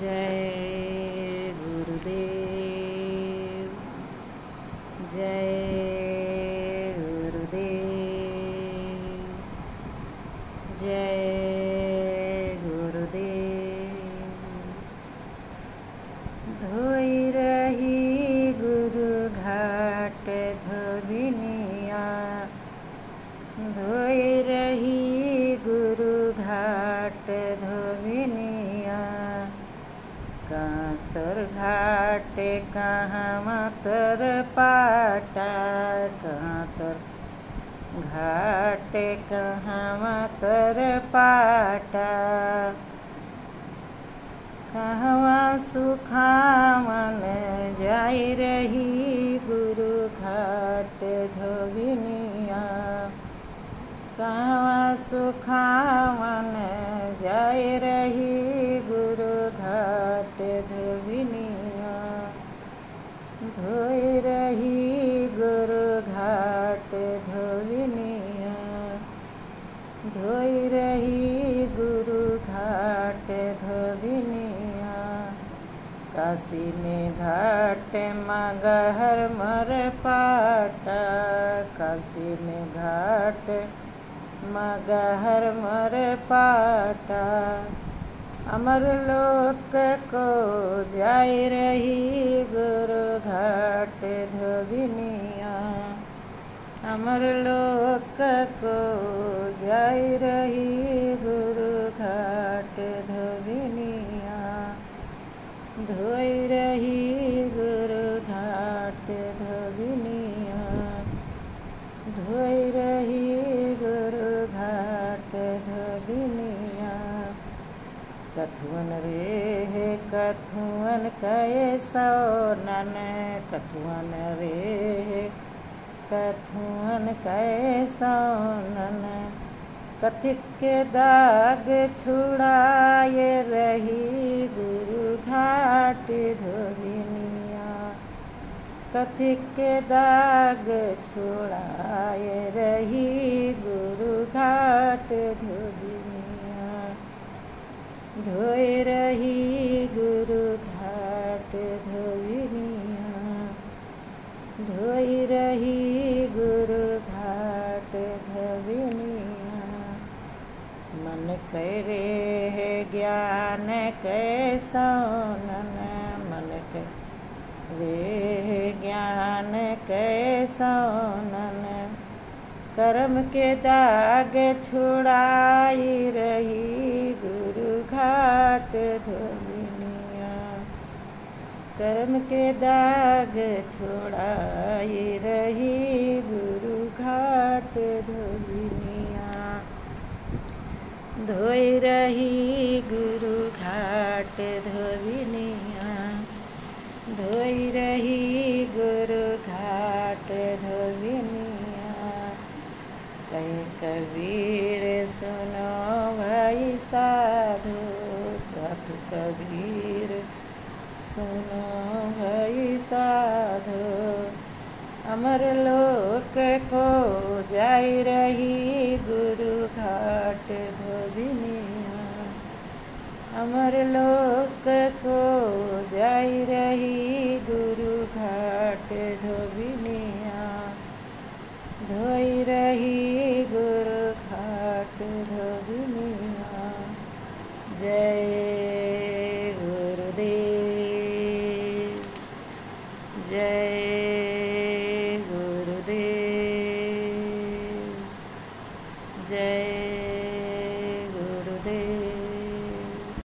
जय कातर घाट, कहाँ तर पाटा कातर घाट, कहाँ तर पाटा। कहवा सुखावन जाई रही गुरु घाट धोबिनिया। कहवा सुखावन जाई रही गुरु घाट धोई रही काशी में घाट मगहर मर पाटा। काशी में घाट मगहर मर पाटा। अमर लोक को जाई रही गुरु घाट धोबिनिया। अमर लोक को जाई रही गुरु घाट धोबिनिया। धोई रही कथुअन रे कथुअन कए सौनन कथुअन रे कथुअन कैसौनन कथिक के दाग छुड़ाए रही गुरु घाट धोबिनिया कथिक के दाग छुड़ाए रही गुरु घाट धोबिनिया धोए रही गुरु घाट धोबिनिया धोई रही गुरु घाट धविनिया मन करे है ज्ञान कैसौनन मन करे ज्ञान कैसौनन कर्म के दाग छुड़ाई रही गुरु घाट धविनिया कर्म के दाग छोड़ाई रही गुरु घाट धोबिनिया धोई रही गुरु घाट धोबिनिया धोई रही गुरु घाट धोबिनिया कहीं कबीर सुनो भाई कथ कबीर सुनो भाई साधो, अमर लोक को जाई रही गुरु घाट धोबिनिया अमर लोक को जाई रही गुरु घाट धोबिनिया धोई रही गुरु घाट धोबिनिया जय जय गुरुदेव जय